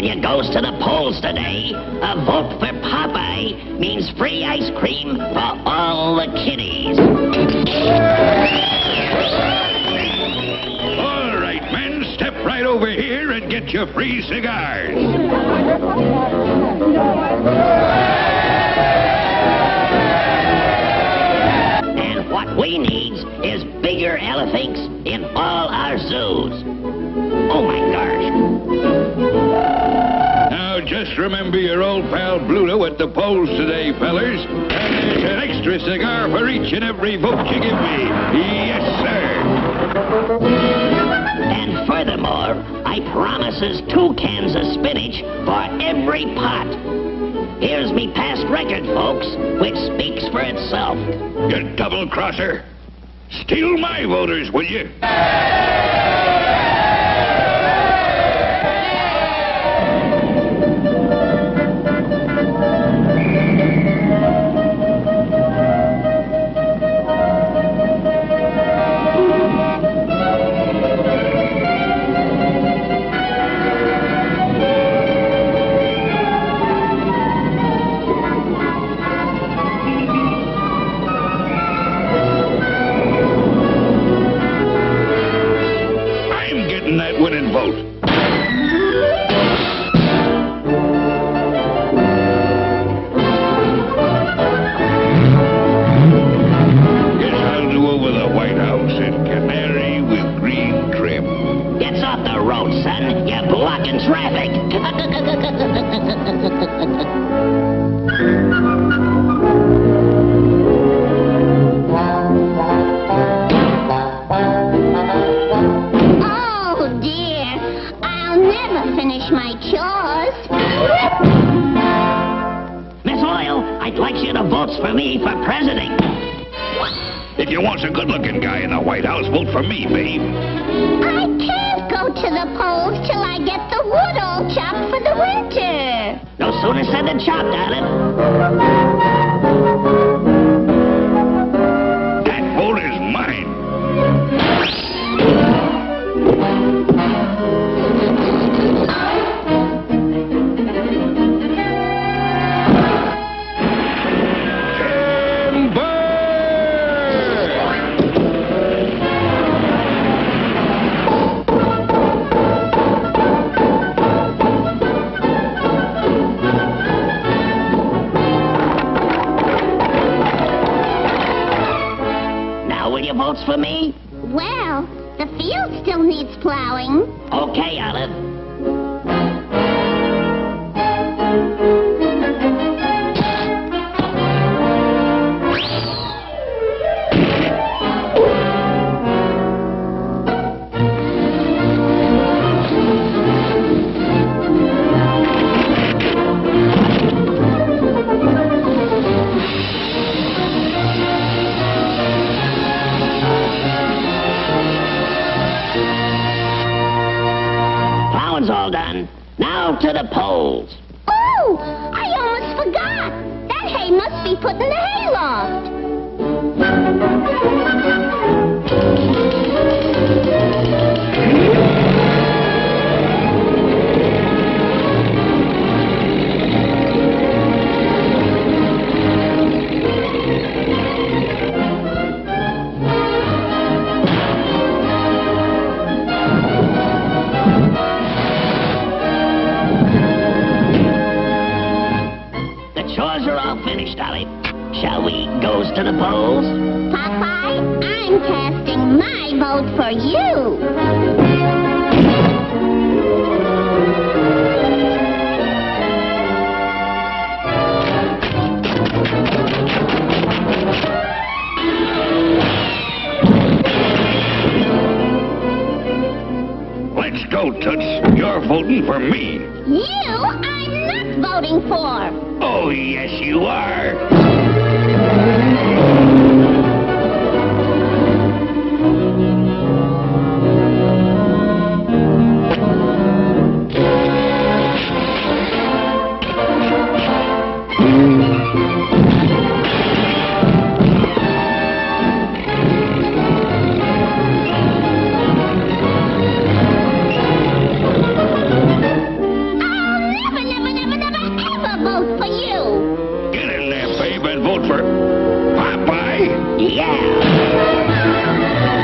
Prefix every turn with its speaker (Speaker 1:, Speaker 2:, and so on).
Speaker 1: when you goes to the polls today, a vote for Popeye means free ice cream for all the kiddies.
Speaker 2: All right, men, step right over here and get your free cigars.
Speaker 1: And what we needs is bigger elephants in all our zoos.
Speaker 2: Remember your old pal Bluto at the polls today, fellers. And there's an extra cigar for each and every vote you give me. Yes, sir.
Speaker 1: And furthermore, I promises two cans of spinach for every pot. Here's me past record, folks, which speaks for itself.
Speaker 2: You double crosser. Steal my voters, will you? Getting that winning vote.
Speaker 1: I'd like you to vote for me for president.
Speaker 2: If you want a good-looking guy in the White House, vote for me, babe.
Speaker 3: I can't go to the polls till I get the wood all chopped for the winter.
Speaker 1: No sooner said than chopped, darling. Now will for me?
Speaker 3: Well, the field still needs plowing.
Speaker 1: Okay, Olive. Now to the polls.
Speaker 3: Oh, I almost forgot. That hay must be put in the hayloft.
Speaker 1: Chores are all finished, Olive. Shall we goes to the polls?
Speaker 3: Popeye, I'm casting my vote for you.
Speaker 2: Let's go, Toots. You're voting for me.
Speaker 3: You, I'm not voting for.
Speaker 2: Oh, yes, you are.
Speaker 1: for you. Get in there, babe, and vote for Popeye. Yeah.